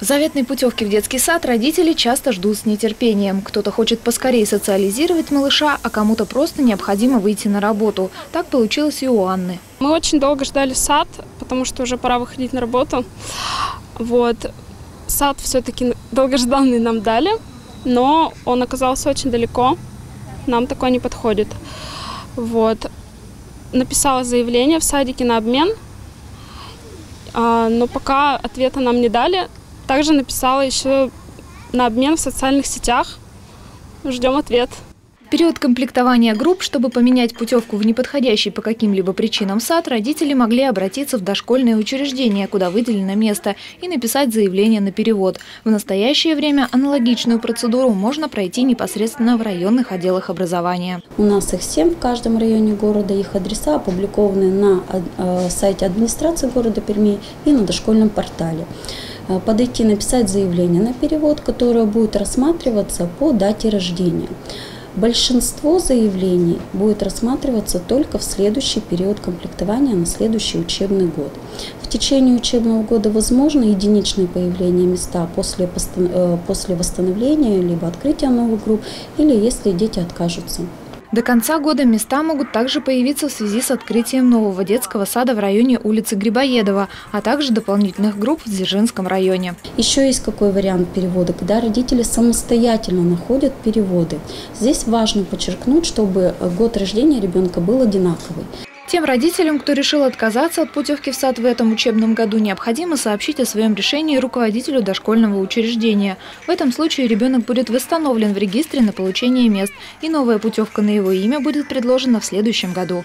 Заветной путевки в детский сад родители часто ждут с нетерпением. Кто-то хочет поскорее социализировать малыша, а кому-то просто необходимо выйти на работу. Так получилось и у Анны. Мы очень долго ждали сад, потому что уже пора выходить на работу. Вот. Сад все-таки долгожданный нам дали, но он оказался очень далеко. Нам такое не подходит. Вот. Написала заявление в садике на обмен, а, но пока ответа нам не дали. Также написала еще на обмен в социальных сетях. Ждем ответ. период комплектования групп, чтобы поменять путевку в неподходящий по каким-либо причинам сад, родители могли обратиться в дошкольное учреждение, куда выделено место, и написать заявление на перевод. В настоящее время аналогичную процедуру можно пройти непосредственно в районных отделах образования. У нас их семь в каждом районе города. Их адреса опубликованы на э, сайте администрации города Перми и на дошкольном портале. Э, подойти, написать заявление на перевод, которое будет рассматриваться по дате рождения. Большинство заявлений будет рассматриваться только в следующий период комплектования на следующий учебный год. В течение учебного года возможно единичное появление места после, э, после восстановления либо открытия новых групп или если дети откажутся. До конца года места могут также появиться в связи с открытием нового детского сада в районе улицы Грибоедова, а также дополнительных групп в Дзержинском районе. Еще есть какой вариант перевода, когда родители самостоятельно находят переводы. Здесь важно подчеркнуть, чтобы год рождения ребенка был одинаковый. Тем родителям, кто решил отказаться от путевки в сад в этом учебном году, необходимо сообщить о своем решении руководителю дошкольного учреждения. В этом случае ребенок будет восстановлен в регистре на получение мест, и новая путевка на его имя будет предложена в следующем году.